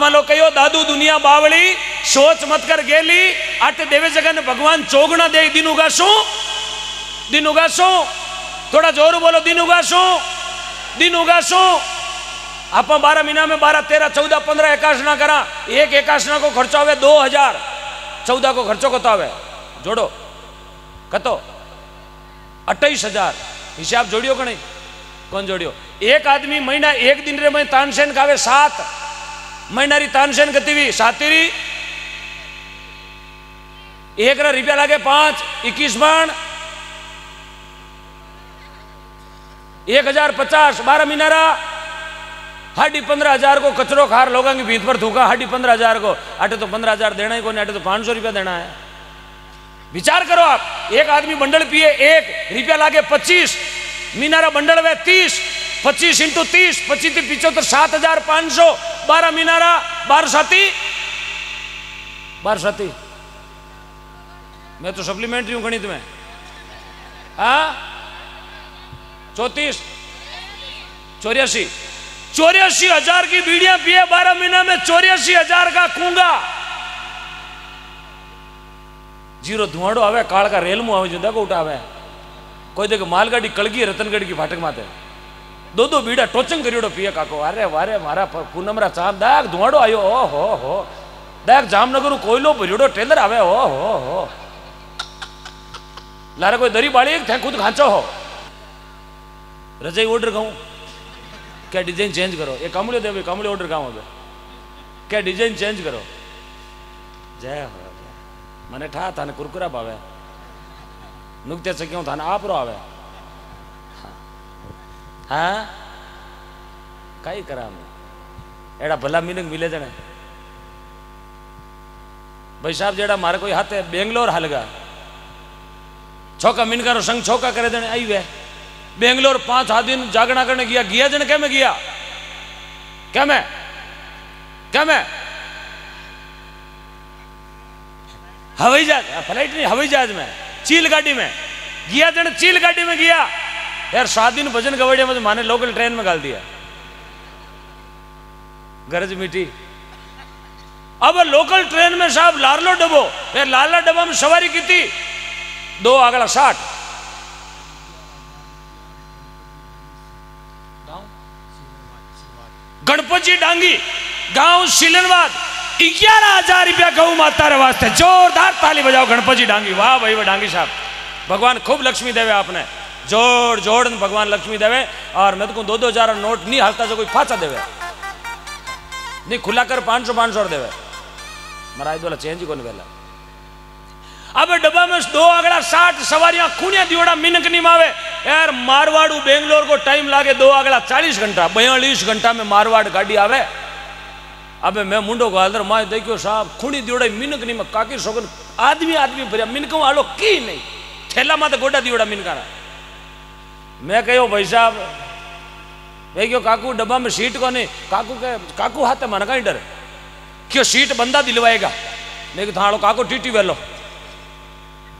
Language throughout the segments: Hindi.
मालो कहो दादू दुनिया बावली, सोच मत कर गेली आटे देवे जगह ने भगवान चौगना दे, दिन उगासू दिन उगासू थोड़ा ज़ोर बोलो, दिन उगासू दिन उगासू आप बारह महीना में बारह, तेरह, चौदह, पंद्रह एकाशना करा, एक एकाशना को खर्चो आवे दो हज़ार, चौदह को खर्चो कतो आवे। जोड़ो, कतो? अट्ठाईस हज़ार। हिसाब जोड़ियो कि नहीं? कौन जोड़ियो? एक आदमी महीना एक दिन रे मैं तानसेन खावे सात महीनारी तानसेन गतिवी सातीरी एक रुपया लागे पाँच, इक्कीस बाण, एक हज़ार पचास, बारह महीनारा हाडी पंद्रह हज़ार को कचरो खार लोगों की भीत पर थूका, हाडी पंद्रह हज़ार को, अटे तो पंद्रह हज़ार देना ही को नहीं अटे तो पाँच सौ रुपया देना है। विचार करो आप, एक आदमी बंडल पिए, एक रुपया लागे पच्चीस, मीनारा बंडल वे तीस पच्चीस इंटू तीस, पच्चीस पिछहत्तर सात हज़ार पाँच सौ, बारह मीनारा, बारह साथी। बारह साथी। मैं तो सप्लीमेंट्री हूँ गणित में। हाँ? चौतीस। चौरासी। चौरासी हज़ार की बीड़ियाँ पिए, बारह महीना में चौरासी हज़ार का कूँगा। ज़ीरो धुआड़ो आवे, काल का रेल मुँह आवे जो देखो उठावे। कोई देखे मालगाड़ी कलगी, रतनगढ़ की फाटक माते। दो दो बीड़ा टोचंग करियोड़ो पिया काको अरे वारे मारा पूनम रा दाग धुआड़ो आयो ओ हो हो दाग जामनगर कोयलो भरियोड़ो ट्रेलर आवे ओ हो हो लारा कोई दरी बाड़ी थे खुद खांचो हो रजाई ऑर्डर कहूँ क्या डिज़ाइन चेंज करो ये कमले दे कमले ऑर्डर कहूँ अबे क्या डिज़ाइन चेंज करो जय हो मैंने ठा था कुरकुरा पावे नुकते से क्यों था आप आवे હા કઈ કરા અમે એડા ભલા મીનિંગ મિલે જણે ભાઈ સાહેબ જેડા મારે કોઈ હાથે બેંગ્લોર હાલગા છોકા मिनकारो संग छोका करे देने आई वे बेंगलोर पांच हाथ दिन जागना करने गया गया जन क्या में गया क्या मैं क्या मैं हवाई जहाज फ्लाइट नहीं हवाई जहाज में चील गाड़ी में गया जन चील गाड़ी में गया यार, सात दिन भजन गवड़िया में माने लोकल ट्रेन में गाल दिया। गरज मीठी। अब लोकल ट्रेन में साहब लारलो डबो, यार लाला डब्बा में सवारी की दो अगला साठ। गणपति डांगी, गाँव सिलनवाद। ग्यारह हज़ार रुपया गऊ माता रे वास्ते। जोरदार ताली बजाओ गणपति डांगी। वाह भाई, वाह डांगी साहब। भगवान खूब लक्ष्मी देवे आपने। जोड़ जोड़ भगवान लक्ष्मी देवे और मैं तो दो दो हज़ार नोट नहीं हालता जो कोई फाचा देवे। नहीं खुला कर पाँच सौ पाँच सौ देवे। महाराज बोला चेंज को नहीं वेला। अब डब्बा में दो अगला साठ सवारियाँ खूनिया दियोड़ा मिनक नहीं मावे। यार मारवाड़ बेंगलोर को टाइम लागे दो अगला चालीस घंटा, बयालीस घंटा में मारवाड़ गाड़ी आवे। अबे मैं मुंडो को हालदर माए देखियो साहब, खूनी दियोड़ा मिनक नहीं काकी सोगन आदमी आदमी भरिया मिनक वालो की नहीं। ठेला माते गोडा दियोड़ा मिनका मैं कहो भाई साहब मैं क्यों काकू डब्बा में सीट को नहीं काकू के काकू हाथ मन का डर क्यों सीट बंदा दिलवाएगा मैं कि थाड़ो काकू टीटी वेलो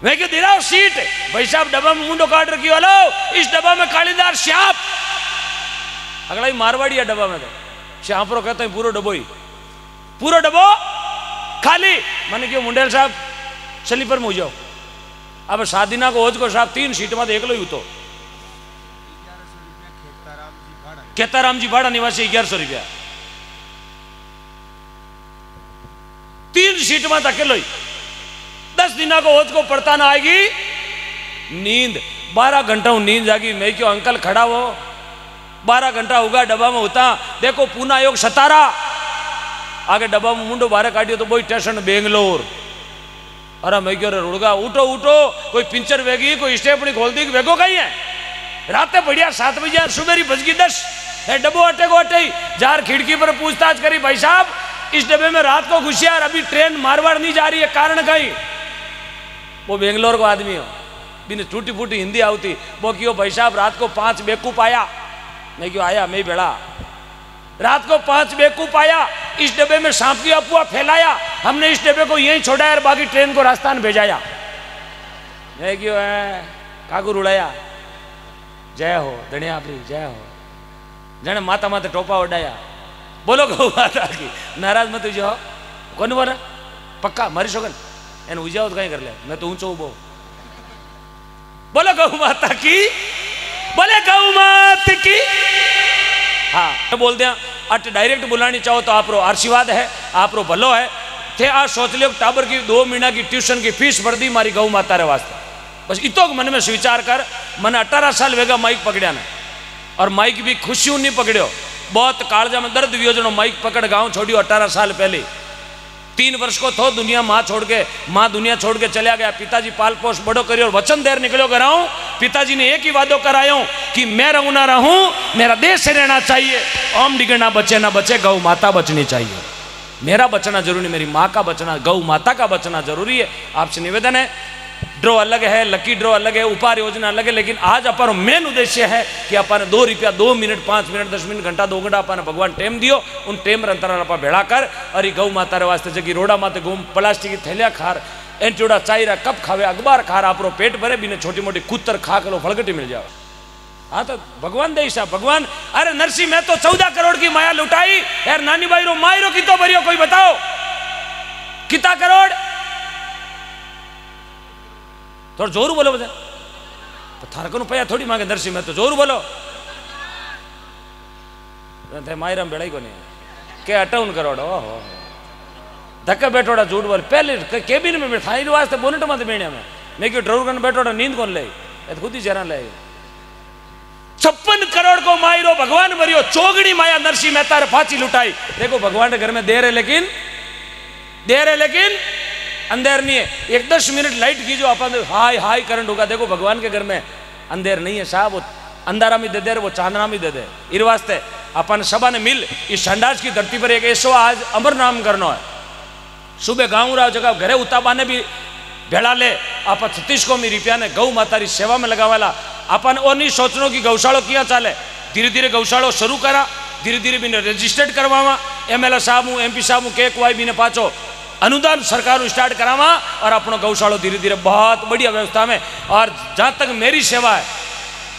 मैं क्यों दिलाओ सीट भाई साहब डब्बा में मुंडो काट रखी वालो इस डब्बा में कालीदार श्याप अगला ही मारवाड़ी है डब्बा में तो श्यापरो कहते हैं पूरा डब्बो ही पूरा डब्बो खाली मैंने क्यों मुंडेल साहब स्लीपर में हो जाओ अब सादिना को होज को साहब तीन सीट में एक लो ही तो भाड़ा निवासी ग्यारह सौ रुपया। तीन सीट में अकेलो ही दस दिना को होज को पड़ता ना आएगी। नींद। बारह घंटा नींद जागी। मैं क्यों अंकल खड़ा हो? बारह घंटा होगा, डब्बा में होता। देखो, पूना योग सतारा। आगे डब्बा में मुंडो बारह काटियो तो वही स्टेशन बेंगलोर। अरे मैं क्यों रुड़गा उठो उठो। कोई पिंचर वेगी, कोई स्टेपनी खोल दी, वेगो कहीं है? रात बढ़िया, सात बजे सुबेरी बज गई दस। डब्बो अटे को अटे जार खिड़की पर पूछताछ करी, भाई साहब, इस डब्बे में रात को घुसिया अभी ट्रेन मारवाड़ नहीं जा रही है, कारण कहीं? वो बेंगलोर को आदमी हो। बिन टूटी फूटी हिंदी आती वो क्यों, भाई साहब, रात को पाँच बेकूफ आया? मैं क्यों आया? मैं बेड़ा। रात को पाँच बेकूफ आया, इस डब्बे में सांप की अफवाह फैलाया, हमने इस डब्बे को यहीं छोड़ा और बाकी ट्रेन को राजस्थान भेजाया। मैं क्यों, है? काकू रुड़ाया जय हो धनिया आपरी जय हो जने माता माते टोपा उड़ाया બોલો ગૌ માતા કી નારાજ મત જાઓ કોને બોલે પક્કા મારી શોગન એને ઉજાવો તો કઈ કરી લે મેં તો ઊંચો ઉભો બોલો गौ माता की बोले गौ मात की हाँ मैं बोल दिया अट डायरेक्ट बुलानी चाहो तो आप रो आशीर्वाद है आप रो भलो है थे आ सोच लियो टाबर की दो महीना की ट्यूशन की फीस भर दी मारी गौ माता रे वास्ते बस इतो मन में स्वीचार कर मैंने अठारह साल वेगा माइक पकड़िया ने और माइक भी खुशियों नहीं पकड़ियो बहुत कालजा में दर्द वियो जनो माइक पकड़ गाँव छोड़ियो अठारह साल पहले तीन वर्ष को थो दुनिया माँ छोड़ के माँ दुनिया छोड़ के चला गया पिताजी पाल पोष बड़ो करियो और वचन देर निकलो कराऊं पिताजी ने एक ही वादो करायो कि मैं रहूँ ना रहूँ मेरा देश रहना चाहिए ओम डिगर ना बचे ना बचे गौ माता बचनी चाहिए मेरा बचना ज़रूरी मेरी माँ का बचना गौ माता का बचना ज़रूरी है आपसे निवेदन है ड्रॉ अलग है लकी ड्रॉ अलग है उपहार योजना अलग है, लेकिन आज अपन मेन उद्देश्य है कि अपन दो रुपया, दो मिनट पाँच मिनट दस मिनट घंटा, दो घंटा अपन भगवान टेम दियो, उन टेम अंतराल अपन भेड़ा कर, और गौ माता रे वास्ते जगी रोडा माते घूम प्लास्टिक की थैलिया खार एंटीडा चायरा, कप खावे, अखबार खार आप पेट भरे, बिना छोटी मोटी कुत्तर खा करो फड़गटी मिल जाओ हाँ तो भगवान दे भगवान, अरे नरसिंह मैं तो चौदह करोड़ की माया लुटाई, यार नानी भाई रो मायरो कितो भरियो, कोई बताओ? कितना करोड़? थोड़ा जोर बोलो બધા તો થારકનું પૈયા થોડી માંગે નરસિંહ મેં તો જોર બોલો માયરામ બેડાઈ કોની કે અટાઉન કરોડ ઓહો ધક્કે બેઠોડા झूठ बोल पहले केबिन में बैठा इन वास्ते बोनेट में बेणे में मैं क्यों ड्रोर करने बैठोड़ा नींद कौन ले ये तो खुद ही जरा ले छप्पन करोड़ को मायरो भगवान मरियो चौगड़ी माया नरसिंह मेहता रे फांसी लुटाई देखो भगवान के घर में देर है लेकिन देर है लेकिन अंधेर नहीं है। एक दस मिनट लाइट की जो अपन हाई हाई करंट होगा। देखो, भगवान के घर में अंधेर नहीं है साहब, वो अंधारा में दे दे, वो चांदना में दे दे। इस वास्ते, अपन सभा ने मिल इस संडास की धरती पर एक ऐसो आज अमर नाम करना है। सुबह गाँव रहा जगह घरे उताबा ने भी भेड़ा ले, आप छत्तीस को में रुपया ने गौ माता री सेवा में लगावाला। अपन और नहीं सोच सोचनो कि गौशाला किया चाले। धीरे धीरे गौशाला शुरू करा धीरे धीरे भी रजिस्टर्ड करवावा। एम एल ए साहब हूँ, एम पी साहब हूँ के वाई भी ने पाचो अनुदान सरकार स्टार्ट करावा और अपनो गौशालो धीरे धीरे बहुत बढ़िया व्यवस्था में। और जहाँ तक मेरी सेवा है,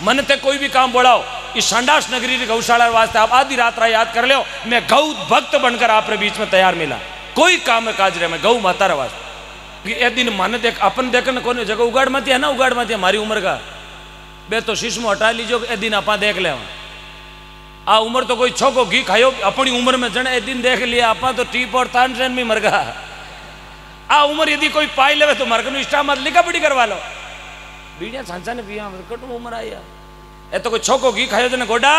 मन ते कोई भी काम बोलाओ, इस संडास नगरी गौशाला वास्ते आप आधी रात याद कर लो मैं गौ भक्त बनकर आप बीच में तैयार मिला। कोई काम काज रहे, मैं गौ माता रे वास्ते। ए दिन मन देख, अपन देख न कोने जगह उगाड़ मत है ना उगाड़ मत है हमारी उम्र का। बे तो शिशु हटा लीजो ए दिन आप देख ले आ उम्र तो कोई छोको घी खायो, अपनी उम्र में जन ए दिन देख लिया आप तो टीप और तानसेन में मर गया। आ उम्र यदि कोई पाई ले तो मरक इष्टा मत लिखा पड़ी करवा लो। बीड़िया सांचा ने पिया कटू उम्र आई ए तो कोई छोको घी खायो तो गोडा?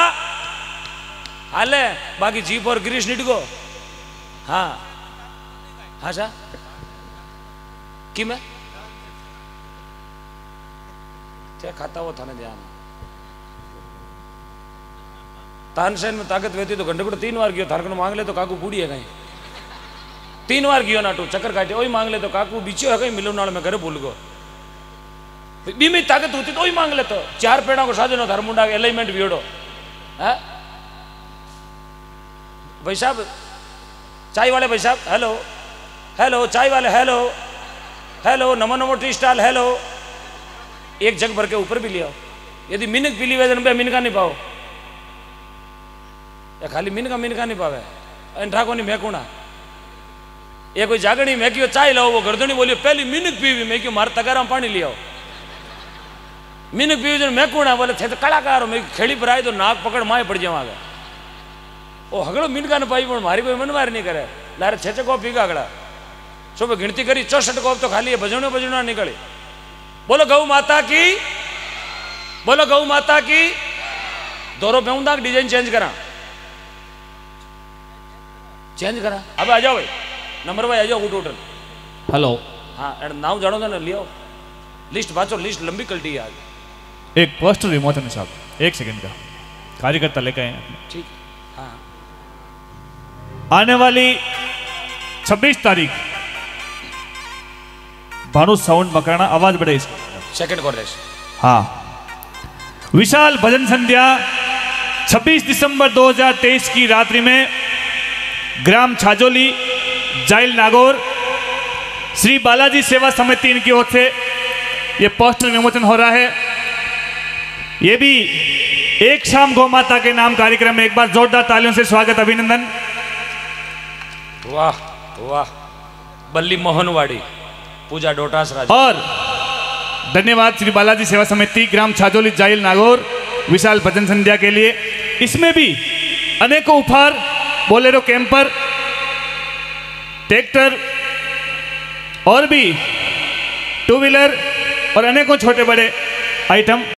हाले बाकी जीप और गिरीश निटको हाँ। हाँ सा? कि मैं? क्या खाता वो थाने ध्यान तानसेन में ताकत रहती तो घंटे को तीन बार गयो थारकन मांग ले तो काकू बूढ़ी है कहीं। तीन बार गयो नाटू चक्कर काटे वही मांग ले तो काकू, बीचो है कहीं मिलो नाल में घर भूल गो बी में ताकत होती तो वही मांग ले तो। चार पेड़ा को साजनो थार मुंडा एलाइनमेंट वीड़ो है? भाई साहब, चाय वाले भाई साहब, हेलो हेलो, चाय वाले, hello hello, Namo Namo tea stall, hello. एक जग भर के ऊपर भी लिया यदि मिनक पीली वज़न पे मिनका नहीं पाओ, या खाली मिनका मिनका नहीं पावे अंठा को नहीं मेकुणा ये कोई जागणी मैं क्यों चाय लाओ वो गर्दनी बोलियो पहली मिनक पीवी मैं क्यों मार तगारा पानी लियाओ मिनक पीवी जन मैं कौन बोले थे तो कलाकार मैं खेड़ी पर आए तो नाक पकड़ माए पड़ जाओ आगे ओ हगड़ो मिनका ने पाई मारी कोई मनमार नहीं करे लारे छे छे कॉप पीगा अगड़ा सुबह गिनती करी चौसठ कॉप तो खाली है बजनो बजनो निकले बोलो गौ माता की बोलो गौ माता की दोरो बेऊंदा डिज़ाइन चेंज करा चेंज करा अब आ जाओ उठ उठ हेलो हाँ एंड नाम जानो था ना लियो लिस्ट बाचो लिस्ट लंबी कल्टी है आज। एक पोस्टर विमोचन है साहब। एक सेकंड का। कार्यकर्ता लेकर आए हैं। ठीक हाँ। आने वाली 26 तारीख। भानु साउंड मकराना आवाज़ बढ़े इसकी। सेकंड कॉलेज हाँ। विशाल भजन संध्या 26 दिसंबर 2023 की रात्रि में ग्राम छाजोली जाइल नागौर श्री बालाजी सेवा समिति इनकी ओर से ये पोस्टर विमोचन हो रहा है। ये भी एक शाम गौ माता के नाम कार्यक्रम में एक बार जोरदार तालियों से स्वागत अभिनंदन। वाह वाह बल्ली मोहनवाड़ी पूजा डोटास और धन्यवाद श्री बालाजी सेवा समिति ग्राम छाजोली जाइल नागौर विशाल भजन संध्या के लिए। इसमें भी अनेकों उपहार बोलेरो कैंपर ट्रैक्टर और भी टू व्हीलर और अनेकों छोटे बड़े आइटम